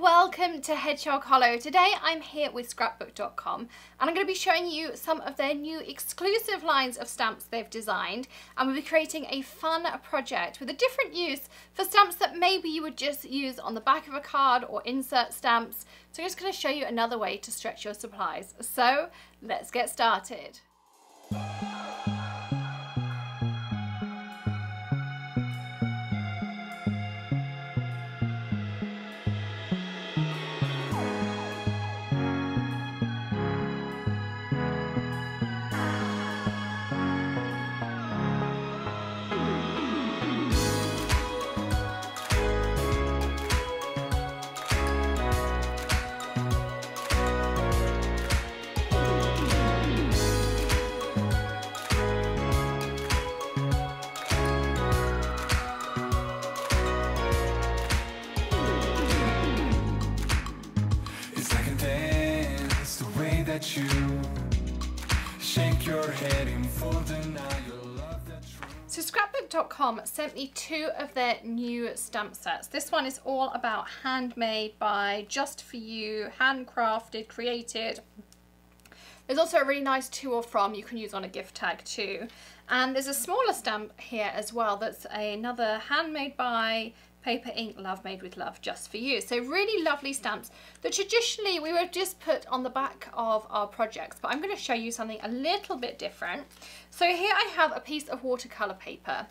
welcome to Hedgehog Hollow. Today I'm here with scrapbook.com and I'm going to be showing you some of their new exclusive lines of stamps they've designed and we'll be creating a fun project with a different use for stamps that maybe you would just use on the back of a card or insert stamps. So I'm just going to show you another way to stretch your supplies. So let's get started. scrapbook.com sent me two of their new stamp sets. This one is all about handmade by Just For You, handcrafted, created. There's also a really nice to or from you can use on a gift tag too. And there's a smaller stamp here as well that's another handmade by Paper Ink Love Made with Love just for you. So really lovely stamps that traditionally we would just put on the back of our projects, but I'm going to show you something a little bit different. So here I have a piece of watercolour paper,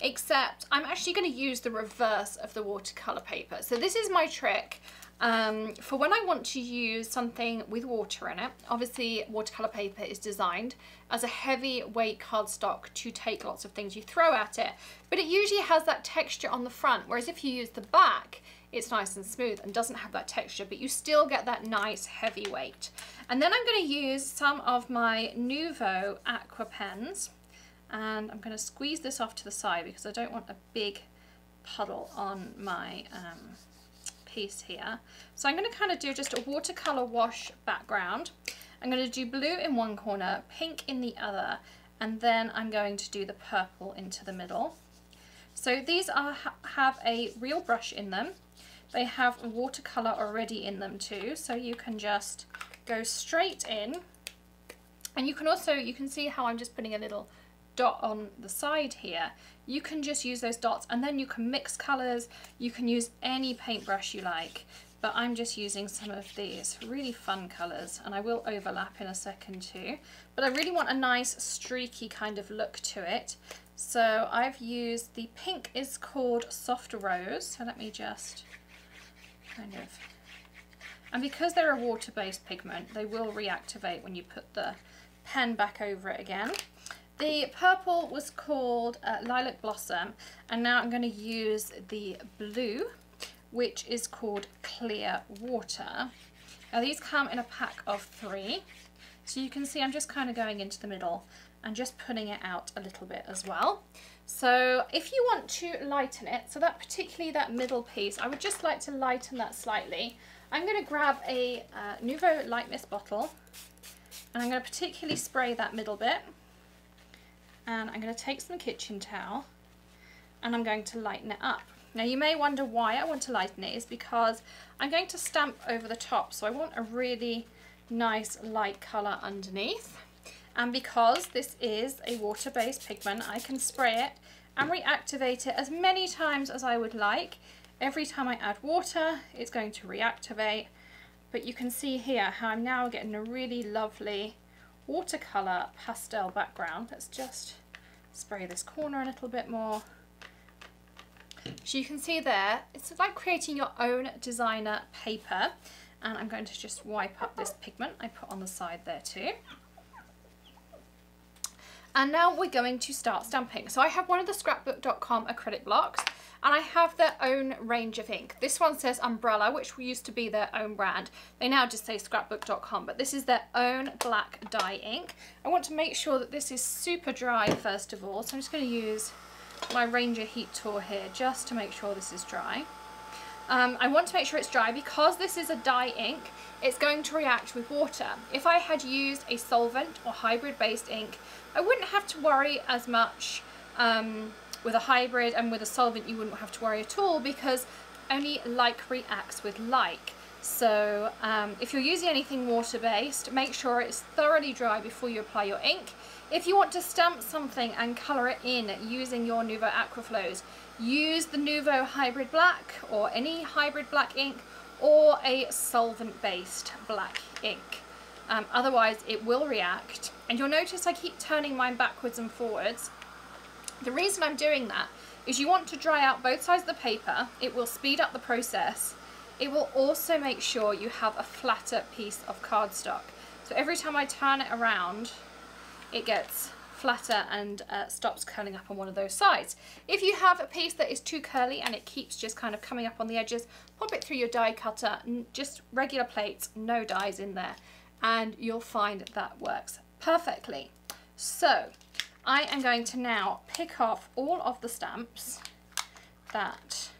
except I'm actually going to use the reverse of the watercolour paper. So this is my trick um, for when I want to use something with water in it, obviously watercolour paper is designed as a heavy weight cardstock to take lots of things you throw at it, but it usually has that texture on the front, whereas if you use the back, it's nice and smooth and doesn't have that texture, but you still get that nice heavy weight. And then I'm going to use some of my Nuvo Aqua pens, and I'm going to squeeze this off to the side because I don't want a big puddle on my um, piece here. So I'm going to kind of do just a watercolour wash background. I'm going to do blue in one corner, pink in the other, and then I'm going to do the purple into the middle. So these are have a real brush in them. They have watercolour already in them too, so you can just go straight in. And you can also, you can see how I'm just putting a little dot on the side here, you can just use those dots and then you can mix colours. You can use any paintbrush you like, but I'm just using some of these really fun colours and I will overlap in a second too. But I really want a nice streaky kind of look to it. So I've used, the pink is called Soft Rose. So let me just kind of, and because they're a water-based pigment, they will reactivate when you put the pen back over it again. The purple was called uh, Lilac Blossom and now I'm going to use the blue which is called Clear Water. Now these come in a pack of three so you can see I'm just kind of going into the middle and just putting it out a little bit as well. So if you want to lighten it, so that particularly that middle piece, I would just like to lighten that slightly. I'm going to grab a uh, Nuvo Light Mist bottle and I'm going to particularly spray that middle bit and I'm going to take some kitchen towel and I'm going to lighten it up. Now you may wonder why I want to lighten it is because I'm going to stamp over the top so I want a really nice light colour underneath and because this is a water-based pigment I can spray it and reactivate it as many times as I would like. Every time I add water it's going to reactivate but you can see here how I'm now getting a really lovely watercolour pastel background. Let's just spray this corner a little bit more. So you can see there, it's like creating your own designer paper. And I'm going to just wipe up this pigment I put on the side there too. And now we're going to start stamping. So I have one of the scrapbook.com acrylic blocks and I have their own range of ink. This one says Umbrella, which used to be their own brand. They now just say scrapbook.com, but this is their own black dye ink. I want to make sure that this is super dry first of all, so I'm just going to use my Ranger Heat Tool here just to make sure this is dry. Um, I want to make sure it's dry because this is a dye ink, it's going to react with water. If I had used a solvent or hybrid based ink, I wouldn't have to worry as much um, with a hybrid and with a solvent you wouldn't have to worry at all because only like reacts with like. So um, if you're using anything water-based, make sure it's thoroughly dry before you apply your ink. If you want to stamp something and colour it in using your Nuvo Aquaflows, use the Nuvo Hybrid Black or any hybrid black ink or a solvent-based black ink. Um, otherwise it will react and you'll notice I keep turning mine backwards and forwards. The reason I'm doing that is you want to dry out both sides of the paper. It will speed up the process. It will also make sure you have a flatter piece of cardstock. So every time I turn it around, it gets flatter and uh, stops curling up on one of those sides. If you have a piece that is too curly and it keeps just kind of coming up on the edges, pop it through your die cutter, just regular plates, no dies in there, and you'll find that works perfectly. So I am going to now pick off all of the stamps that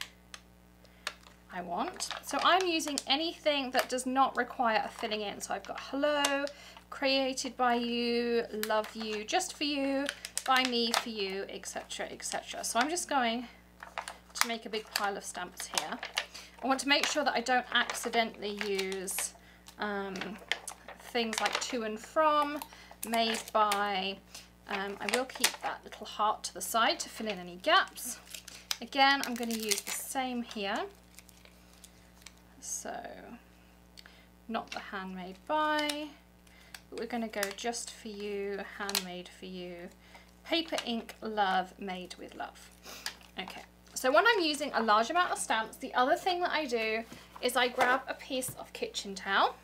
I want. So I'm using anything that does not require a filling in. So I've got hello, created by you, love you, just for you, by me for you, etc, etc. So I'm just going to make a big pile of stamps here. I want to make sure that I don't accidentally use um, things like to and from, made by, um, I will keep that little heart to the side to fill in any gaps. Again, I'm going to use the same here. So, not the handmade by, we're going to go just for you, handmade for you, paper, ink, love, made with love. Okay, so when I'm using a large amount of stamps, the other thing that I do is I grab a piece of kitchen towel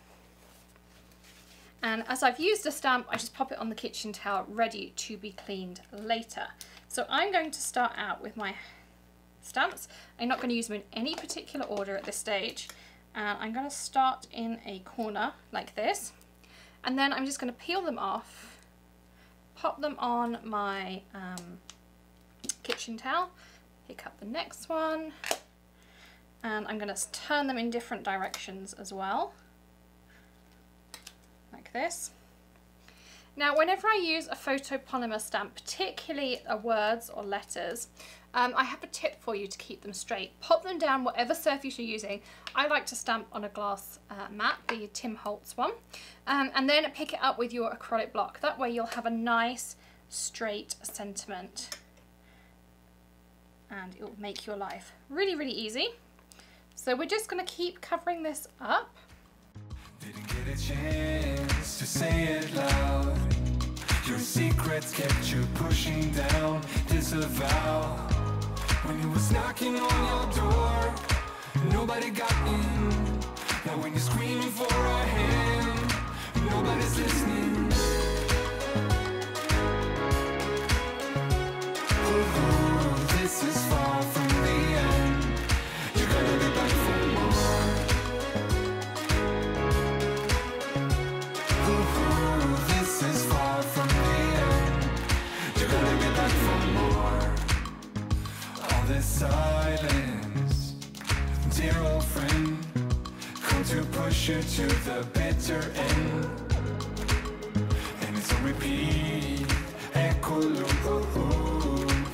and as I've used a stamp, I just pop it on the kitchen towel ready to be cleaned later. So I'm going to start out with my stamps. I'm not going to use them in any particular order at this stage. And I'm going to start in a corner like this. And then I'm just going to peel them off, pop them on my um, kitchen towel, pick up the next one, and I'm going to turn them in different directions as well like this. Now, whenever I use a photopolymer stamp, particularly a words or letters, um, I have a tip for you to keep them straight. Pop them down whatever surface you're using. I like to stamp on a glass uh, mat, the Tim Holtz one, um, and then pick it up with your acrylic block. That way you'll have a nice straight sentiment and it will make your life really, really easy. So we're just going to keep covering this up didn't get a chance to say it loud. Your secrets kept you pushing down, disavow. When he was knocking on your door, nobody got in. Now when you're screaming for a hand, nobody's listening.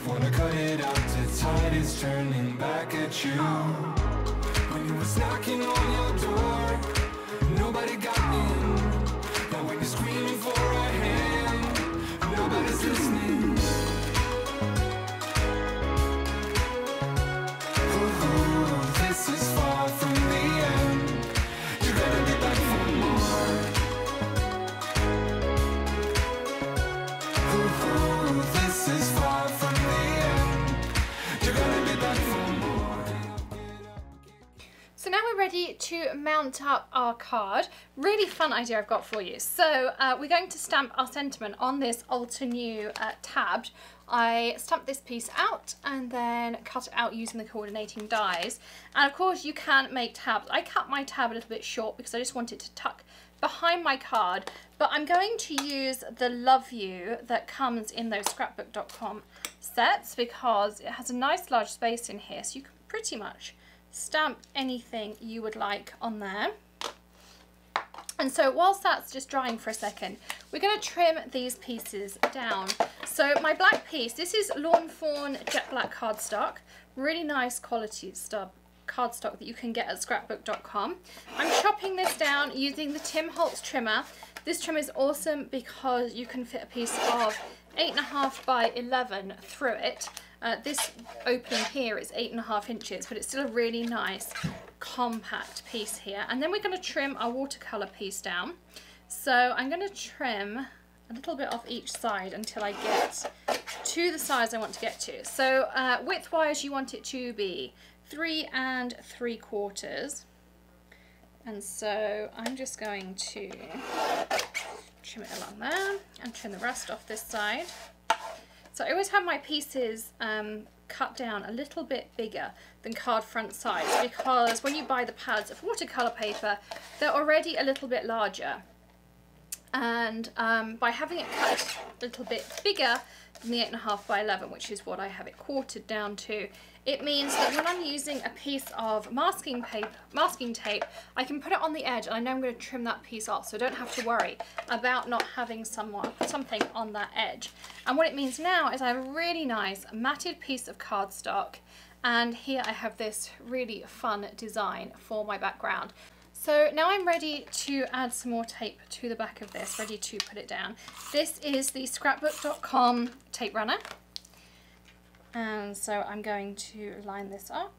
Wanna cut it out, the tide is turning back at you. When he was knocking on your ready to mount up our card. Really fun idea I've got for you. So uh, we're going to stamp our sentiment on this Altenew uh, tabbed. I stamped this piece out and then cut it out using the coordinating dies. And of course you can make tabs. I cut my tab a little bit short because I just wanted it to tuck behind my card. But I'm going to use the Love You that comes in those scrapbook.com sets because it has a nice large space in here so you can pretty much stamp anything you would like on there. And so whilst that's just drying for a second, we're going to trim these pieces down. So my black piece, this is Lawn Fawn Jet Black cardstock, really nice quality stub cardstock that you can get at scrapbook.com. I'm chopping this down using the Tim Holtz trimmer. This trim is awesome because you can fit a piece of 8.5 by 11 through it. Uh, this opening here is 8.5 inches, but it's still a really nice compact piece here. And then we're going to trim our watercolour piece down. So I'm going to trim a little bit off each side until I get to the size I want to get to. So uh, width-wise, you want it to be three and three quarters. And so I'm just going to trim it along there and trim the rest off this side. So I always have my pieces um, cut down a little bit bigger than card front size because when you buy the pads of watercolour paper, they're already a little bit larger. And um, by having it cut a little bit bigger than the 8.5 by 11 which is what I have it quartered down to it means that when I'm using a piece of masking paper, masking tape, I can put it on the edge and I know I'm going to trim that piece off so I don't have to worry about not having someone, something on that edge. And what it means now is I have a really nice matted piece of cardstock and here I have this really fun design for my background. So now I'm ready to add some more tape to the back of this, ready to put it down. This is the scrapbook.com tape runner. And so I'm going to line this up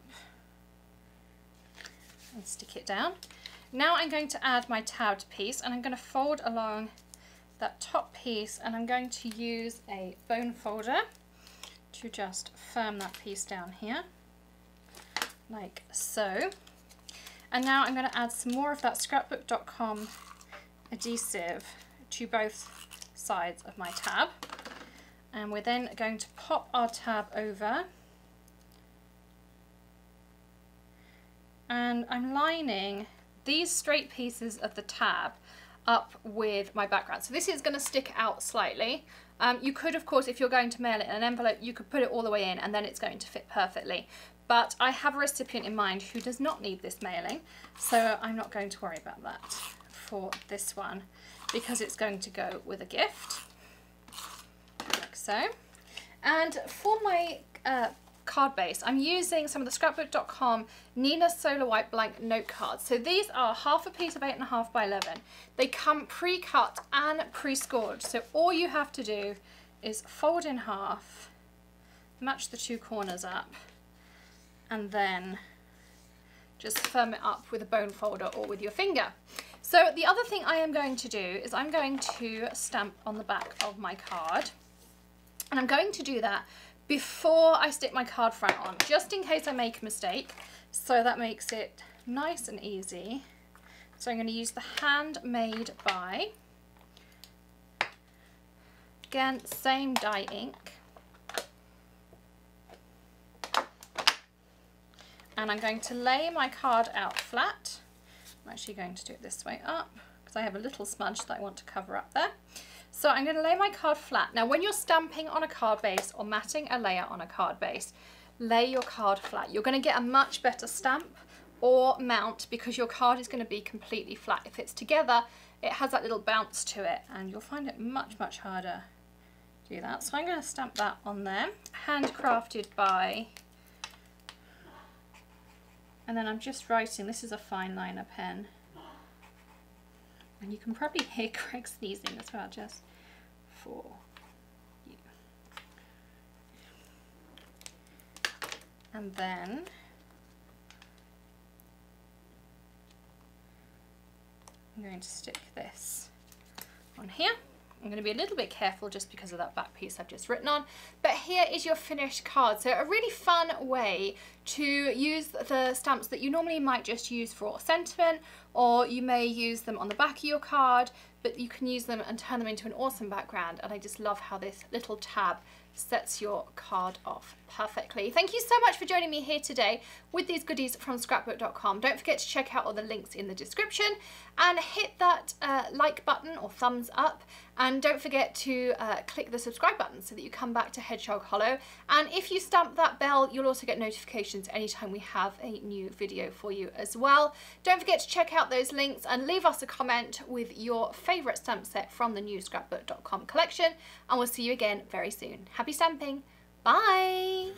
and stick it down. Now I'm going to add my tabbed piece and I'm going to fold along that top piece and I'm going to use a bone folder to just firm that piece down here like so. And now I'm going to add some more of that scrapbook.com adhesive to both sides of my tab. And we're then going to pop our tab over. And I'm lining these straight pieces of the tab up with my background. So this is going to stick out slightly. Um, you could, of course, if you're going to mail it in an envelope, you could put it all the way in and then it's going to fit perfectly but I have a recipient in mind who does not need this mailing, so I'm not going to worry about that for this one because it's going to go with a gift, so. And for my uh, card base, I'm using some of the scrapbook.com Neenah Solar White blank note cards. So these are half a piece of 8.5 by 11. They come pre-cut and pre-scored, so all you have to do is fold in half, match the two corners up, and then just firm it up with a bone folder or with your finger. So the other thing I am going to do is I'm going to stamp on the back of my card and I'm going to do that before I stick my card front on just in case I make a mistake so that makes it nice and easy. So I'm going to use the handmade by again same dye ink and I'm going to lay my card out flat. I'm actually going to do it this way up because I have a little smudge that I want to cover up there. So I'm going to lay my card flat. Now when you're stamping on a card base or matting a layer on a card base, lay your card flat. You're going to get a much better stamp or mount because your card is going to be completely flat. If it's together, it has that little bounce to it and you'll find it much, much harder to do that. So I'm going to stamp that on there. Handcrafted by and then I'm just writing, this is a fine liner pen. And you can probably hear Greg sneezing as well, just for you. And then I'm going to stick this on here. I'm going to be a little bit careful just because of that back piece I've just written on. But here is your finished card. So a really fun way to use the stamps that you normally might just use for sentiment or you may use them on the back of your card but you can use them and turn them into an awesome background and I just love how this little tab sets your card off perfectly. Thank you so much for joining me here today with these goodies from scrapbook.com. Don't forget to check out all the links in the description and hit that uh, like button or thumbs up and don't forget to uh, click the subscribe button so that you come back to Hedgehog Hollow and if you stamp that bell you'll also get notifications anytime we have a new video for you as well. Don't forget to check out those links and leave us a comment with your favourite stamp set from the new scrapbook.com collection and we'll see you again very soon. Happy stamping! Bye!